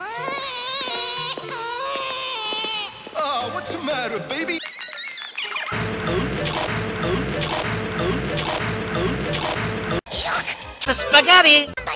Oh, what's the matter, baby? The spaghetti!